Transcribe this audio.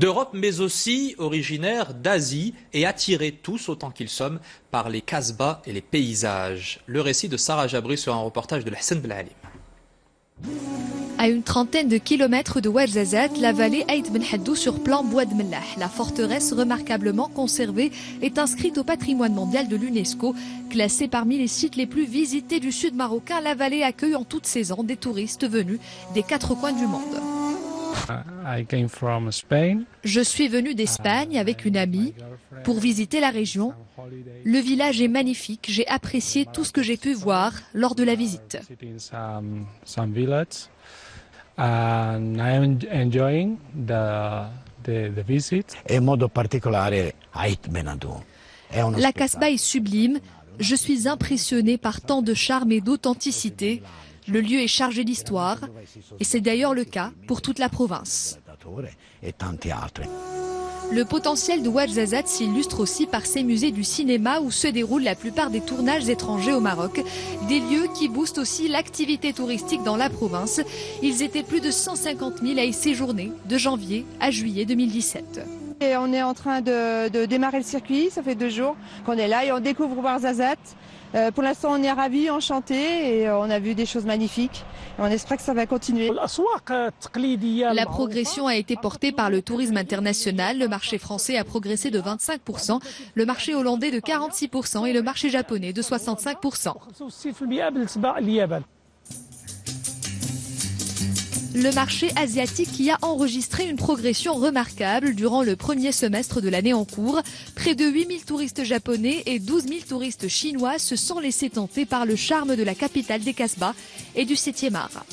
d'Europe, mais aussi originaires d'Asie et attirés tous autant qu'ils sommes par les casbahs et les paysages. Le récit de Sarah Jabri sur un reportage de Hassan Blalim. À une trentaine de kilomètres de Ouarzazate, la vallée Aït Ben Haddou sur plan Bois de. La forteresse remarquablement conservée est inscrite au patrimoine mondial de l'UNESCO. Classée parmi les sites les plus visités du sud marocain, la vallée accueille en toute saison des touristes venus des quatre coins du monde. Je suis venu d'Espagne avec une amie pour visiter la région. Le village est magnifique, j'ai apprécié tout ce que j'ai pu voir lors de la visite. La Casbah est sublime. Je suis impressionné par tant de charme et d'authenticité. Le lieu est chargé d'histoire et c'est d'ailleurs le cas pour toute la province. Le potentiel de Ouarzazate s'illustre aussi par ses musées du cinéma où se déroulent la plupart des tournages étrangers au Maroc, des lieux qui boostent aussi l'activité touristique dans la province. Ils étaient plus de 150 000 à y séjourner de janvier à juillet 2017. Et on est en train de, démarrer le circuit, ça fait deux jours qu'on est là et on découvre Ouarzazate. Euh, pour l'instant, on est ravis, enchantés et euh, on a vu des choses magnifiques. on espère que ça va continuer. La progression a été portée par le tourisme international. Le marché français a progressé de 25%, le marché hollandais de 46% et le marché japonais de 65%. Le marché asiatique qui a enregistré une progression remarquable durant le premier semestre de l'année en cours. Près de 8000 touristes japonais et 12 000 touristes chinois se sont laissés tenter par le charme de la capitale des Casbah et du 7e art.